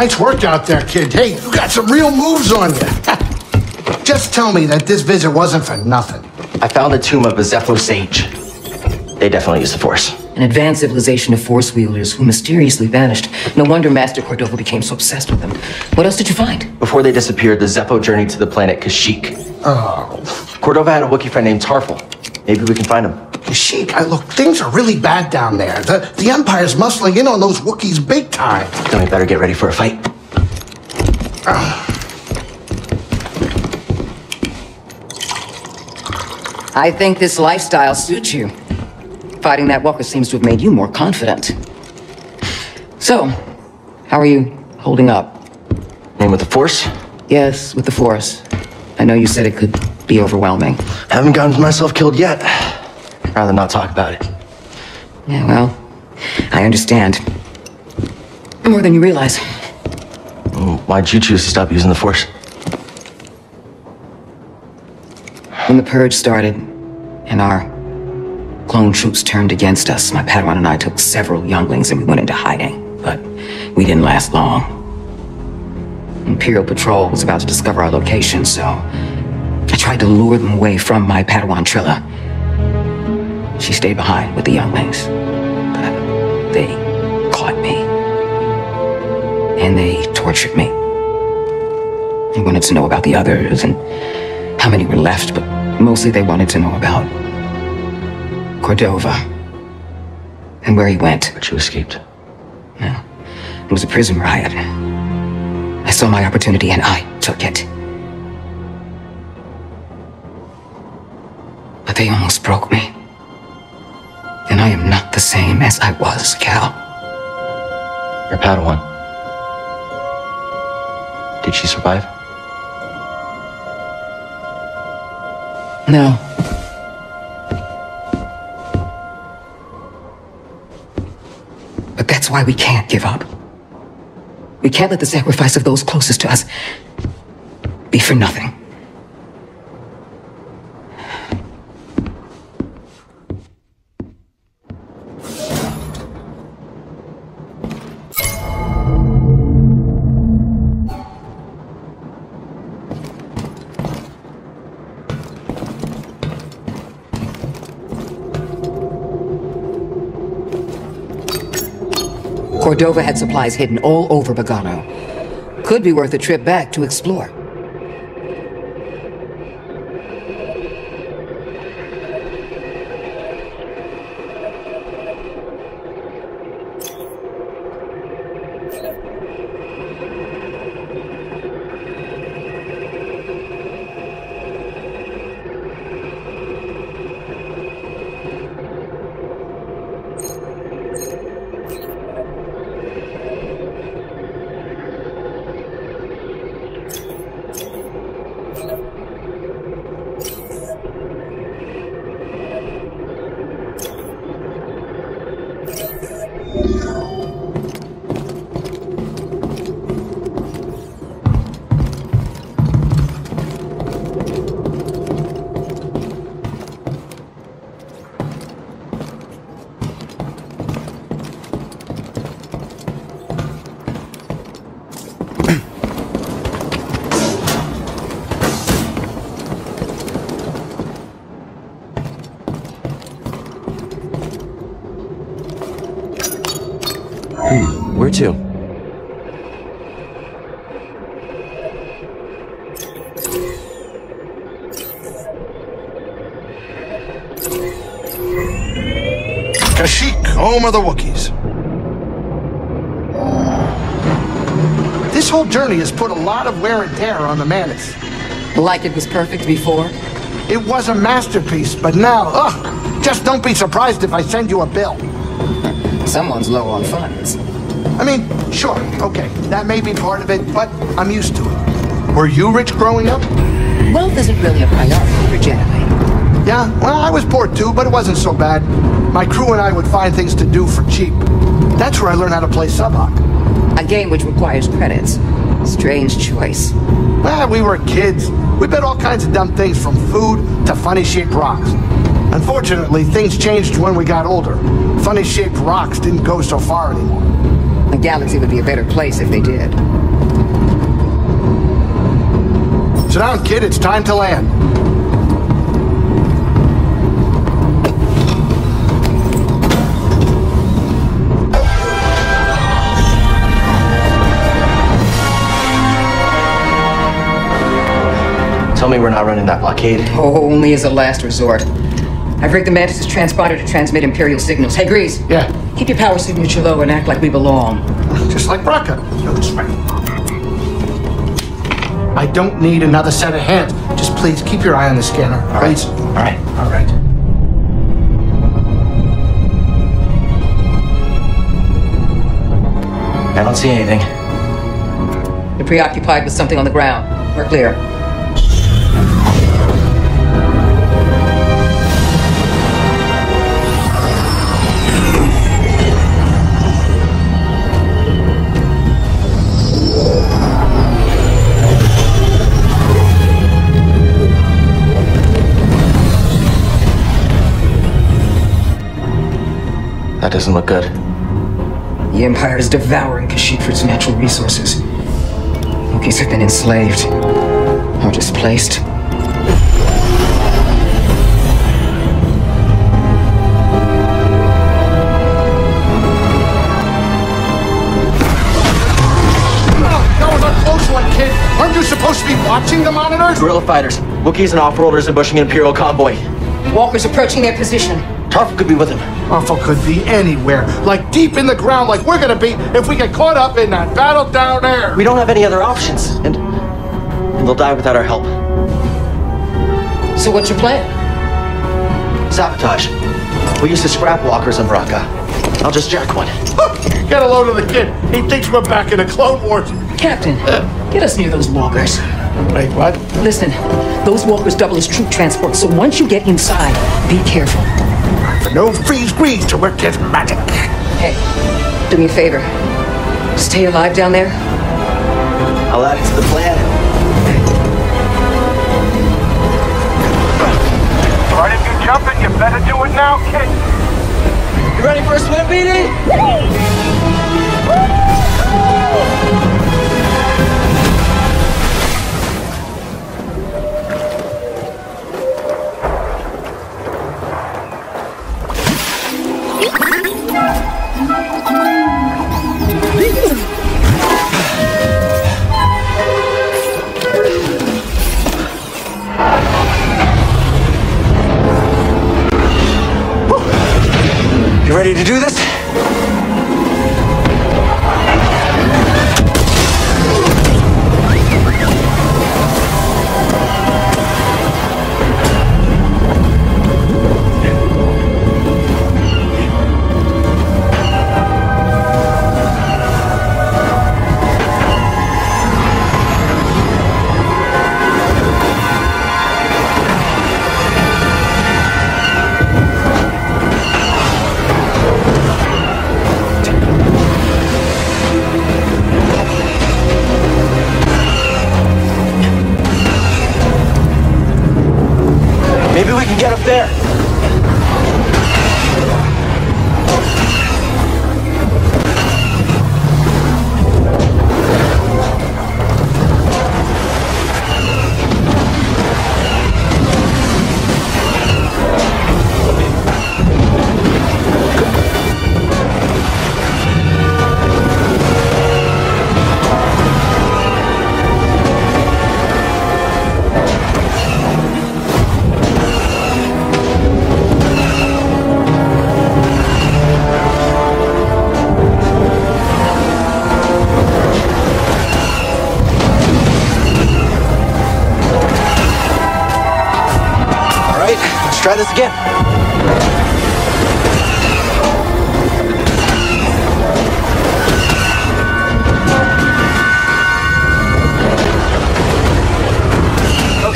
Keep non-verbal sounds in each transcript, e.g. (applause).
Nice work out there, kid. Hey, you got some real moves on you. (laughs) Just tell me that this visit wasn't for nothing. I found the tomb of a Zeffo sage. They definitely used the Force. An advanced civilization of Force wielders who mysteriously vanished. No wonder Master Cordova became so obsessed with them. What else did you find? Before they disappeared, the Zeffo journeyed to the planet Kashyyyk. Oh. Cordova had a Wookiee friend named Tarfful. Maybe we can find him. Sheik, I look, things are really bad down there. The, the Empire's muscling in on those Wookiees big time. Then we better get ready for a fight. I think this lifestyle suits you. Fighting that walker seems to have made you more confident. So, how are you holding up? Name with the Force? Yes, with the Force. I know you said it could be overwhelming. Haven't gotten myself killed yet. Rather not talk about it. Yeah, well, I understand. More than you realize. Why'd you choose to stop using the Force? When the Purge started, and our clone troops turned against us, my Padawan and I took several younglings and we went into hiding. But we didn't last long. Imperial Patrol was about to discover our location, so tried to lure them away from my Padawan Trilla. She stayed behind with the younglings. But they caught me. And they tortured me. They wanted to know about the others and how many were left, but mostly they wanted to know about Cordova and where he went. But you escaped. Yeah. It was a prison riot. I saw my opportunity and I took it. They almost broke me. And I am not the same as I was, Cal. Your Padawan. Did she survive? No. But that's why we can't give up. We can't let the sacrifice of those closest to us be for nothing. Cordova had supplies hidden all over Bogano. Could be worth a trip back to explore. Kashyyyk, home of the Wookiees. This whole journey has put a lot of wear and tear on the Mantis. Like it was perfect before? It was a masterpiece, but now, ugh, just don't be surprised if I send you a bill. Someone's low on funds. I mean, sure, okay, that may be part of it, but I'm used to it. Were you rich growing up? Wealth isn't really a priority for Jedi. Yeah, well, I was poor too, but it wasn't so bad. My crew and I would find things to do for cheap. That's where I learned how to play Sabacc. A game which requires credits. Strange choice. Well, we were kids. We bet all kinds of dumb things from food to funny-shaped rocks. Unfortunately, things changed when we got older. Funny-shaped rocks didn't go so far anymore. The galaxy would be a better place if they did. Sit down, kid. It's time to land. Tell me we're not running that blockade. Oh, only as a last resort. I've rigged the Mantis' transponder to transmit Imperial signals. Hey, Greez. Yeah. Keep your power signature low and act like we belong. Just like Bracca. No, this way. I don't need another set of hands. Just please keep your eye on the scanner. All right. Please. All right. All right. I don't see anything. You're preoccupied with something on the ground. We're clear. That doesn't look good. The Empire is devouring Kashyyyk for its natural resources. Wookiees have been enslaved or displaced. That was a close one, kid. Aren't you supposed to be watching the monitors? Guerrilla fighters, Wookiees and off-worlders ambushing an Imperial convoy. Walker's approaching their position. Tarfful could be with him. Alpha could be anywhere, like deep in the ground, like we're gonna be if we get caught up in that battle down there. We don't have any other options, and, and they'll die without our help. So what's your plan? Sabotage. We used to scrap walkers on Bracca. I'll just jack one. (laughs) Get a load of the kid. He thinks we're back in the Clone Wars. Captain, get us near those walkers. Wait, what? Listen, those walkers double as troop transport, so once you get inside, be careful. For no freeze grease to work his magic. Hey, do me a favor. Stay alive down there. I'll add it to the plan. Right, if you're jumping, you better do it now, kid. You ready for a swim, BD? You do this?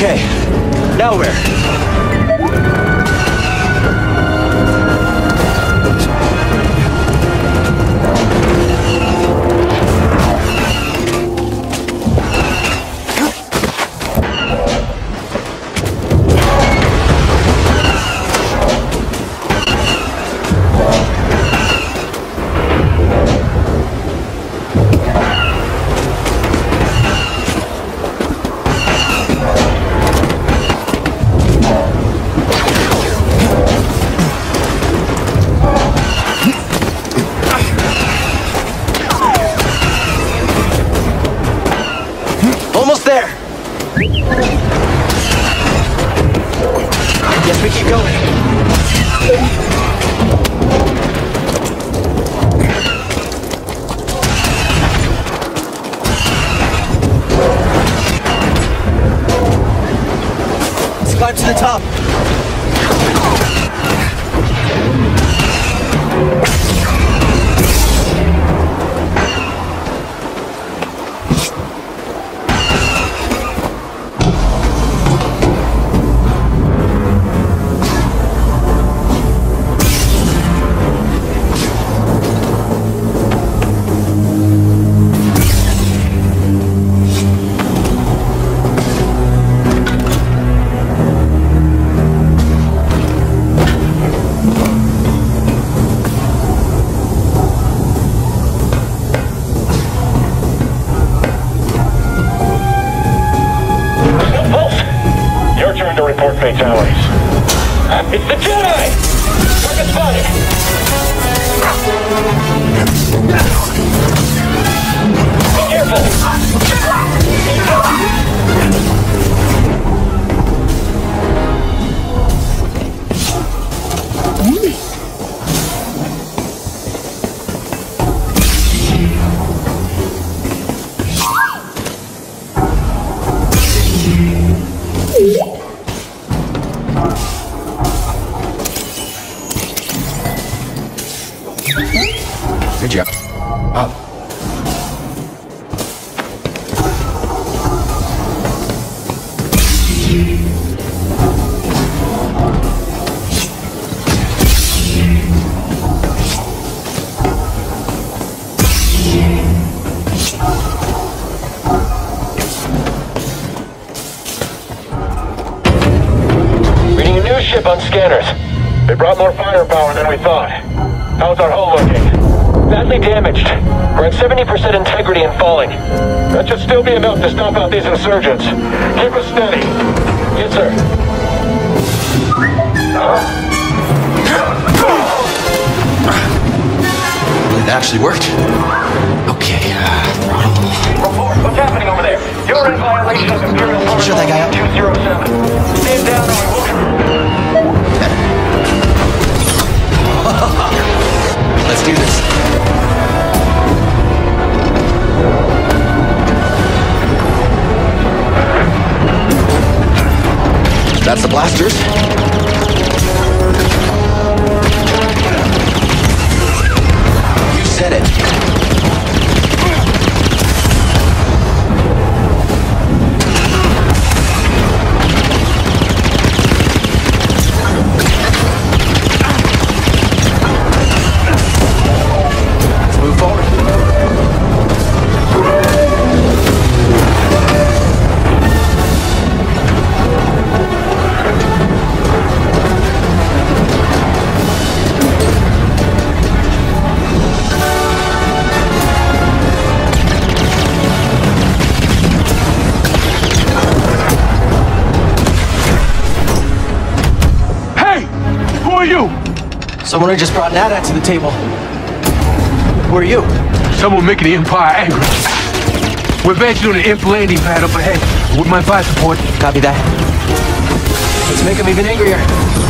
Okay, now where? Damaged. We're at 70% integrity and falling. That should still be enough to stomp out these insurgents. Keep us steady. Yes, sir. It actually worked. Okay, uh, throttle. Report. What's happening over there? You're in violation of Imperial Protocol that guy up. 207. Stand down or will... (laughs) Let's do this. That's the blasters. Just brought Nada to the table. Who are you? Someone making the Empire angry. We're advancing on an imp landing pad up ahead. With my fire support. Copy that. Let's make them even angrier.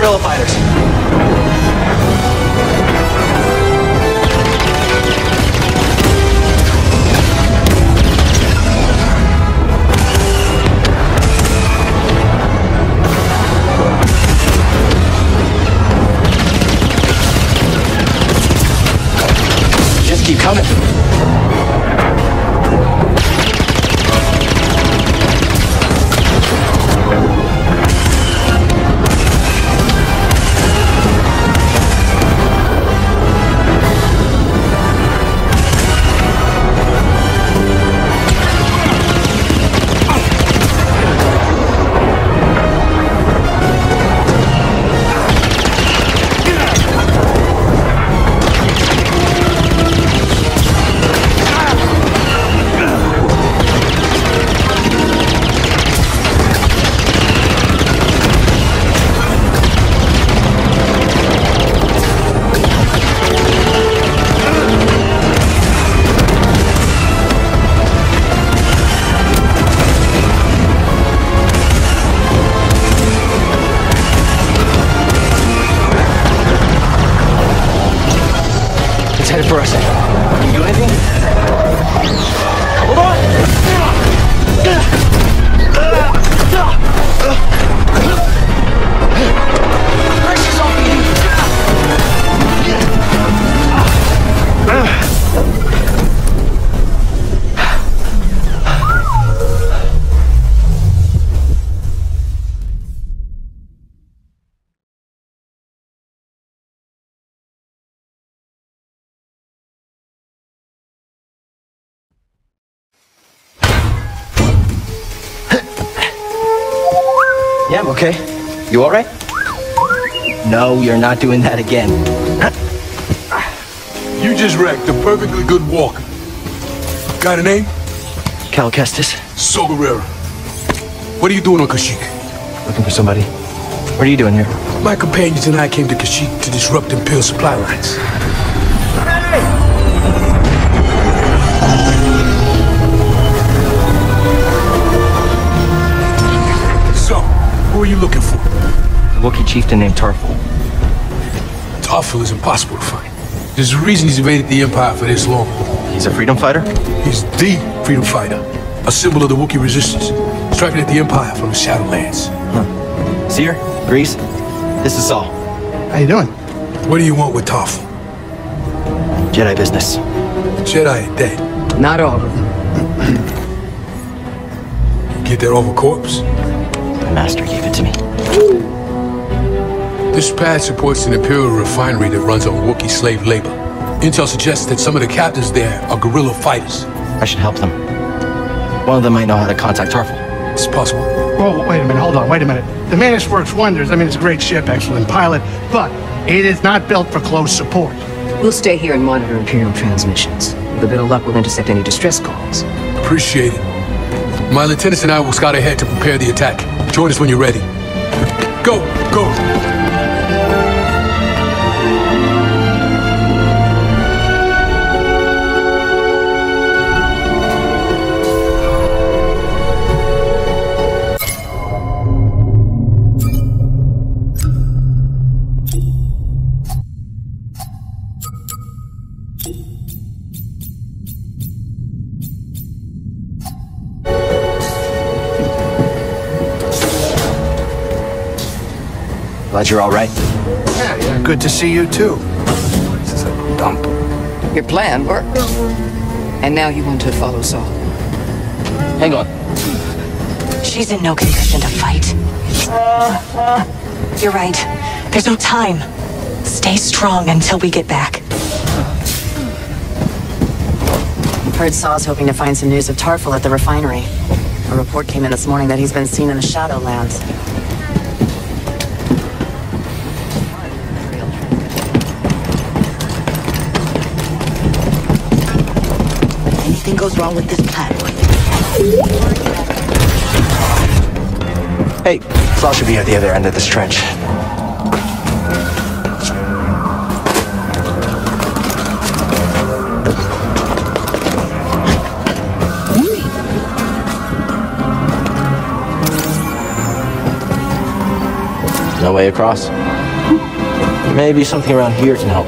Guerrilla fighters. No, you're not doing that again. You just wrecked a perfectly good walker. Got a name? Cal Kestis, Saw Gerrera. What are you doing on Kashyyyk? looking for somebody. What are you doing here? My companions and I came to Kashyyyk to disrupt Imperial supply lines. So, who are you looking for? A Wookiee chieftain named Tarfful. Tarfful is impossible to find. There's a reason he's evaded the Empire for this long. He's a freedom fighter? He's the freedom fighter, a symbol of the Wookiee resistance, striking at the Empire from the Shadowlands. Huh. Cere? Greez? This is Saw. How you doing? What do you want with Tarfful? Jedi business. Jedi are dead. Not all of them. Get that over corpse? My master gave it to me. This pad supports an Imperial refinery that runs on Wookiee slave labor. Intel suggests that some of the captains there are guerrilla fighters. I should help them. One of them might know how to contact Tarfful. It's possible. Whoa, wait a minute, hold on, wait a minute. The Mantis works wonders. I mean, it's a great ship, excellent pilot, but it is not built for close support. We'll stay here and monitor Imperial transmissions. With a bit of luck, we'll intercept any distress calls. Appreciate it. My lieutenants and I will scout ahead to prepare the attack. Join us when you're ready. Go, go. Glad you're all right. Yeah, yeah, good to see you too. This is a dump. Your plan worked. And now you want to follow Saw. Hang on. She's in no condition to fight. You're right. There's no time. Stay strong until we get back. Heard Saw's hoping to find some news of Tarfful at the refinery. A report came in this morning that he's been seen in the Shadowlands. Anything goes wrong with this plan. Hey, Saw should be at the other end of this trench. Way across. Maybe something around here can help.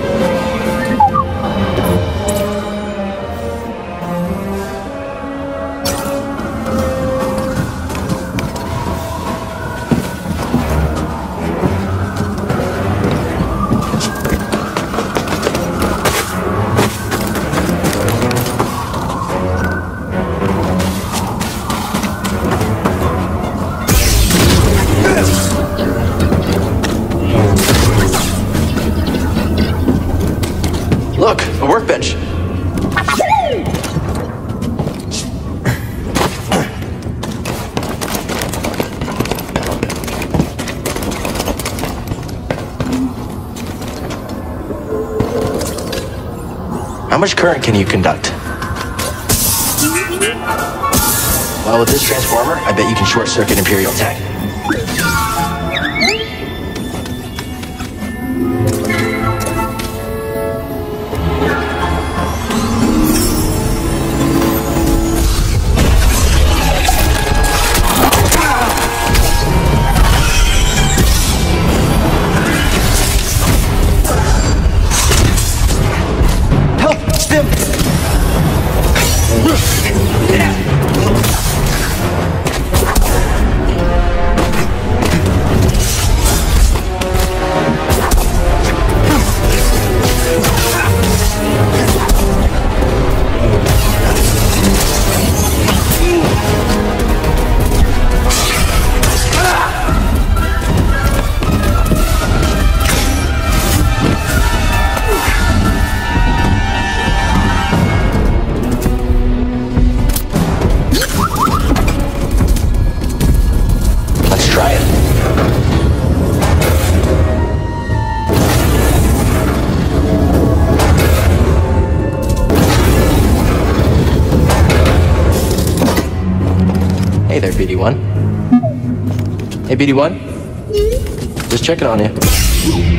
Much current can you conduct? Well, with this transformer, I bet you can short circuit Imperial tech. Let's BD1. Just checking on you.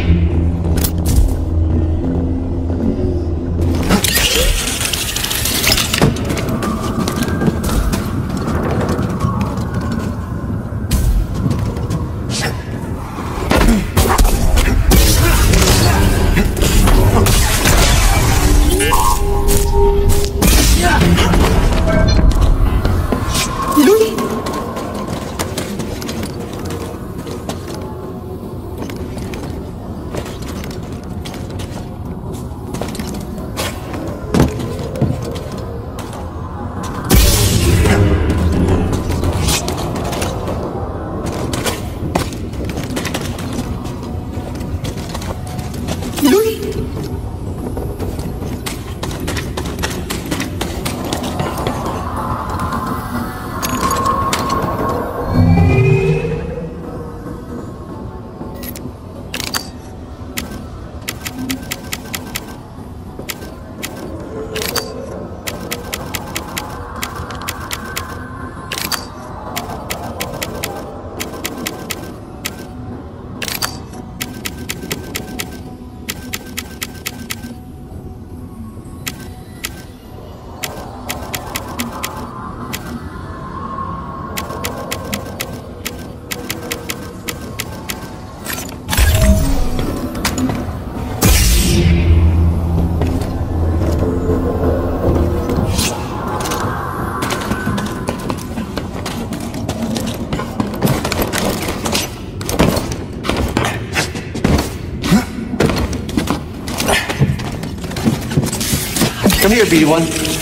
Come here, BD1.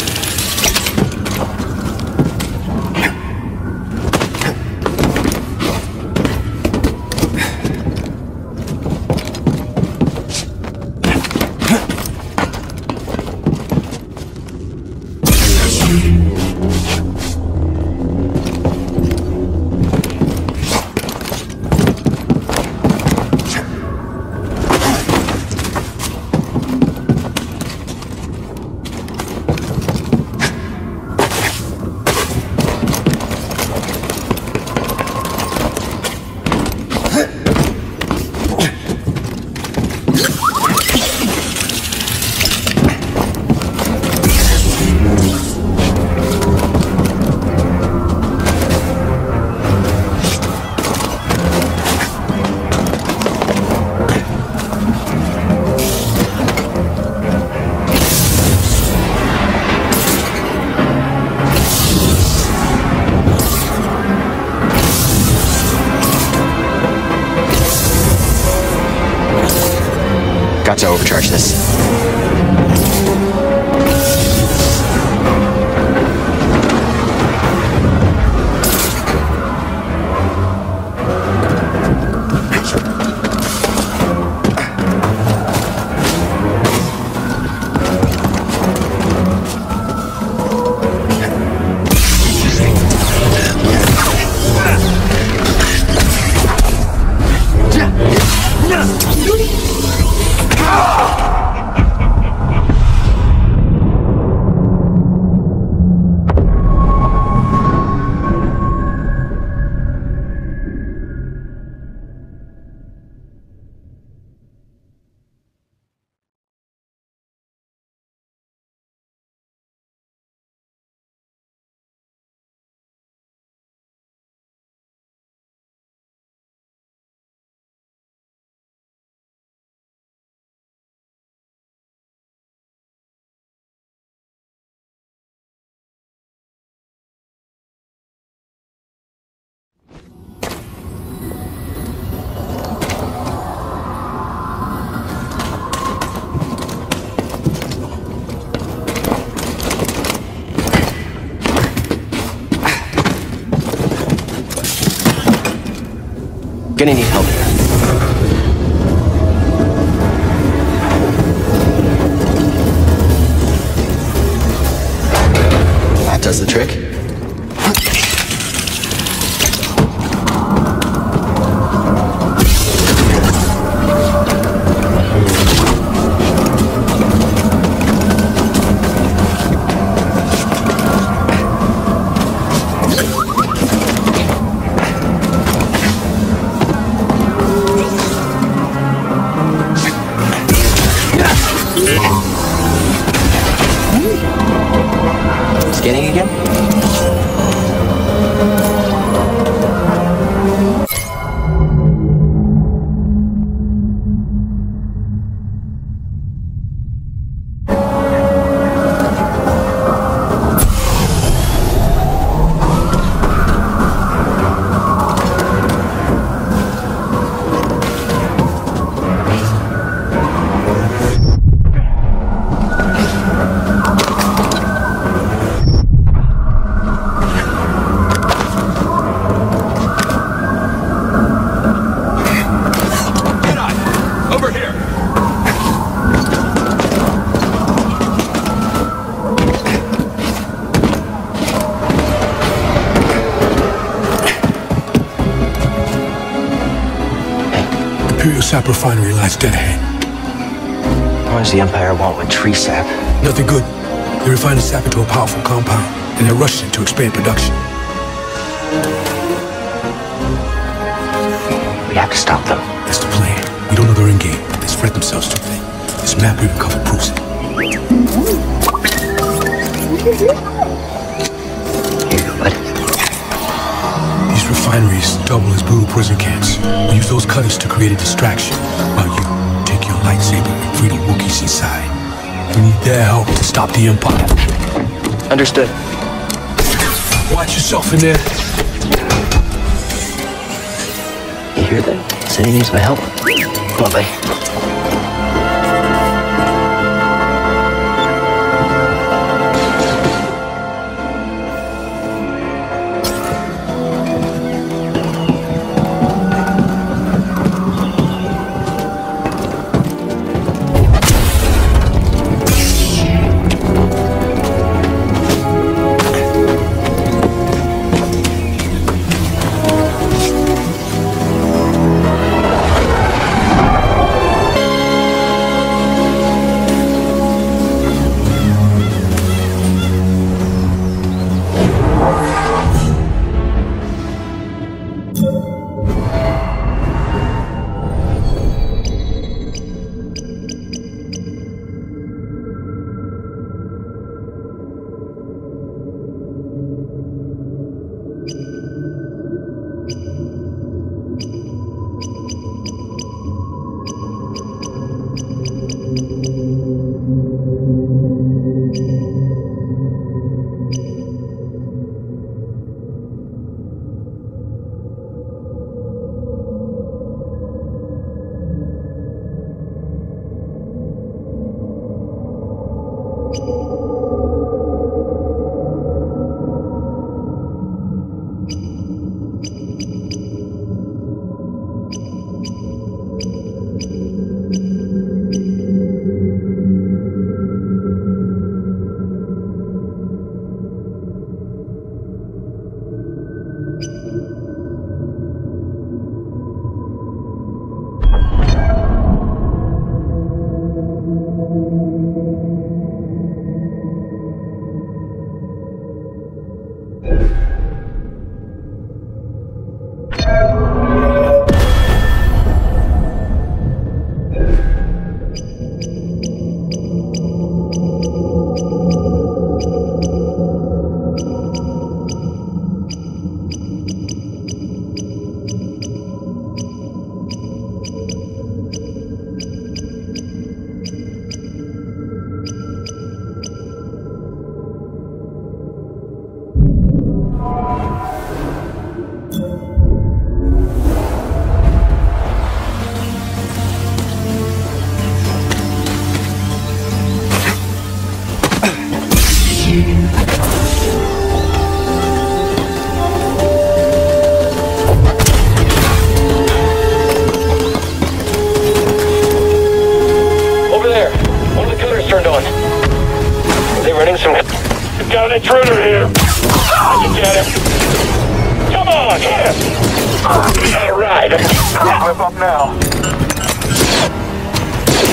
To Gonna need help here. That does the trick. Sap Refinery lies dead ahead. What does the Empire want with tree sap? Nothing good. They refine the sap into a powerful compound, and they're rushing to expand production. We have to stop them. That's the plan. We don't know they're in game. They spread themselves too thin. This map even cover proves it. Refineries double as brutal prison camps. We use those cutters to create a distraction, while you take your lightsaber and free the Wookiees inside. We need their help to stop the Empire. Understood. Watch yourself in there. You hear that? He needs my help. Come on, buddy. We've got an intruder here. I can get him. Come on, hit him. All right. Whip up now.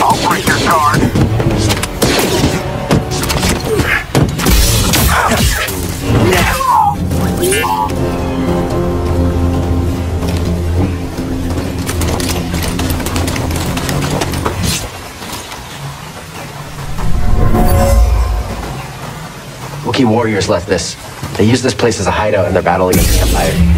I'll break your guard. Wookiee warriors left this. They used this place as a hideout in their battle against the Empire.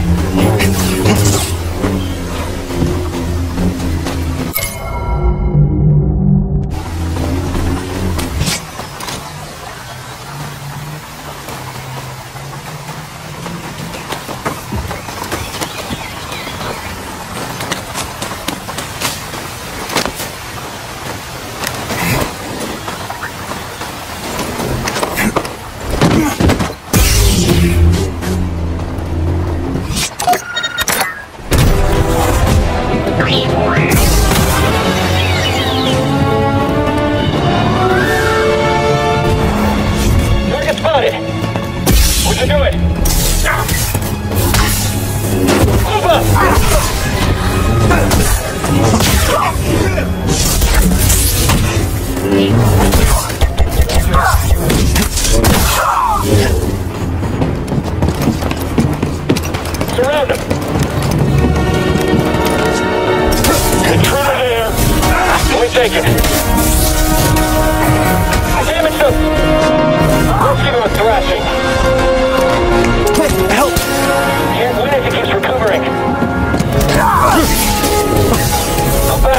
You doing? Surround him. There. Point taken. Damage them. Give him a thrashing.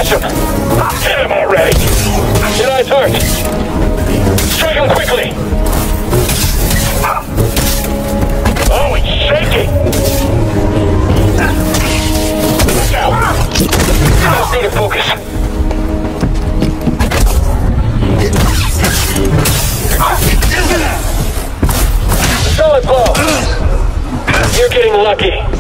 Bash him. Hit him already. Jedi's hurt. Strike him quickly. Oh, he's shaking. Look out. Just need to focus. Solid blow. You're getting lucky.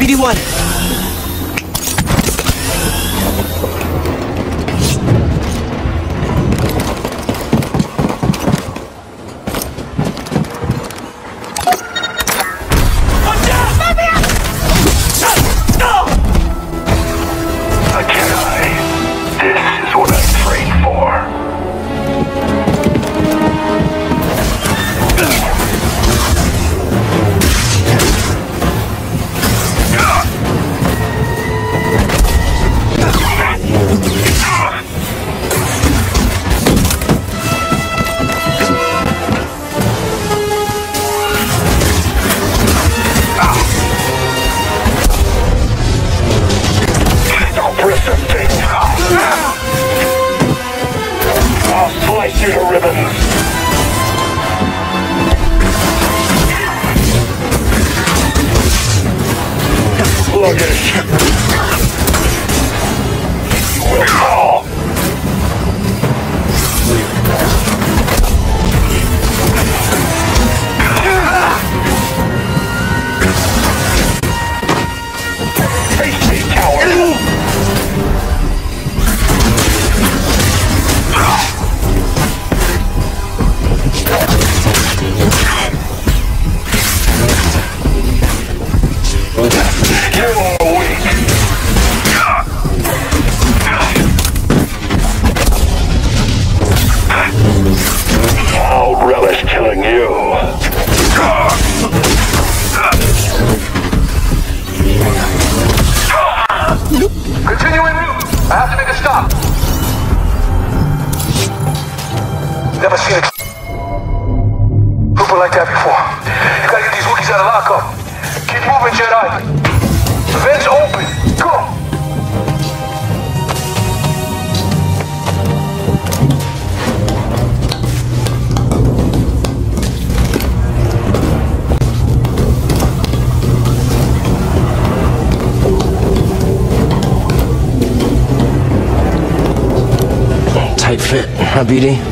BD-1! Fit,